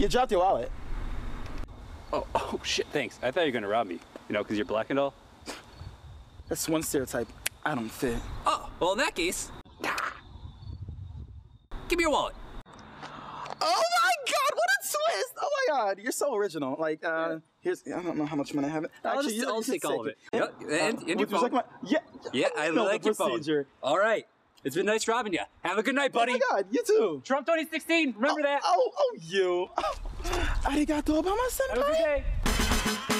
You dropped your wallet. Oh, oh shit, thanks. I thought you were gonna rob me. You know, because you're black and all. That's one stereotype I don't fit. Oh, well, in that case, give me your wallet. Oh my god, what a twist! Oh my god, you're so original. Like, uh, here's, I don't know how much money I have. I'll Actually, just, you- I'll you take all of it. it. Yep, and, and Uh, your would you like phone. my- yeah. Yeah, I know like your phone. procedure. All right. It's been nice robbing you. Have a good night, buddy. Oh my god, you too. Trump 2016, remember oh, that? Oh, oh, you. Arigato, Have a good day.